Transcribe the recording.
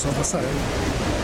só passarela.